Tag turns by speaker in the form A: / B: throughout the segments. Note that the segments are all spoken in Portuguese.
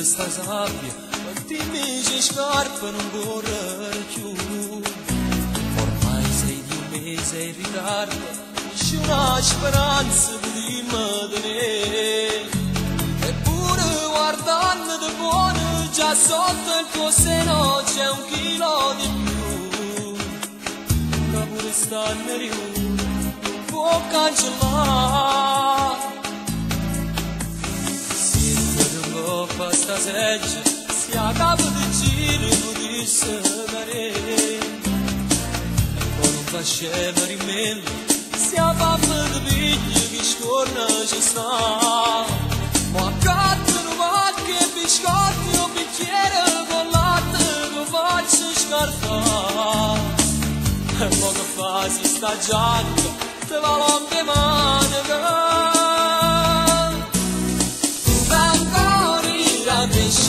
A: ăsta zapie, în timișe șcarpă în gorăciul. Ormai să-i Dumnezei ridarpă, și una speranță de mădre. E pură o ardană de bonă, cea sotă coseno, ce un kilo de plumb. Ca burstan meriu, foc cancelar, Se de Şazec Siyada bıdı çiri bıdı de Konumda de min Siyada bıdı bitti giş kornajısna Muhakkak tırvat ke pişkat yo bir kere Volatı guvat şışkarta Moga fazi sta gianto Te valom de manega jovens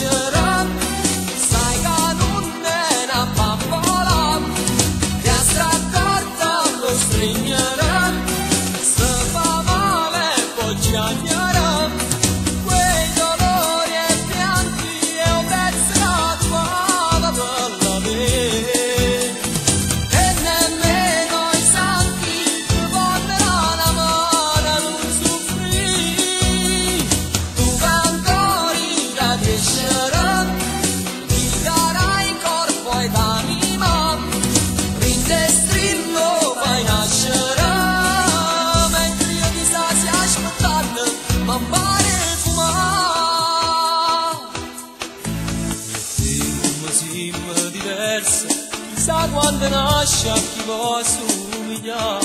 A: سرباندنا شب کی میگم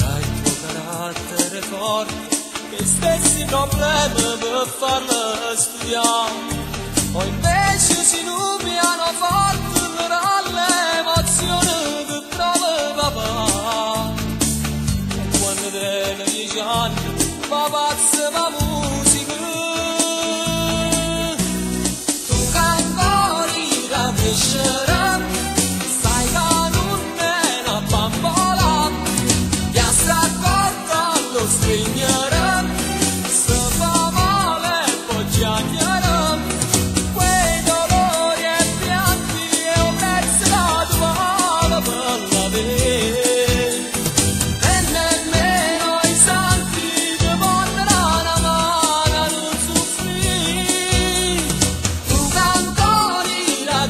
A: رای تو برات ترکار Questessi problemi per farle studiare Poi invece si nubiano forte l'orale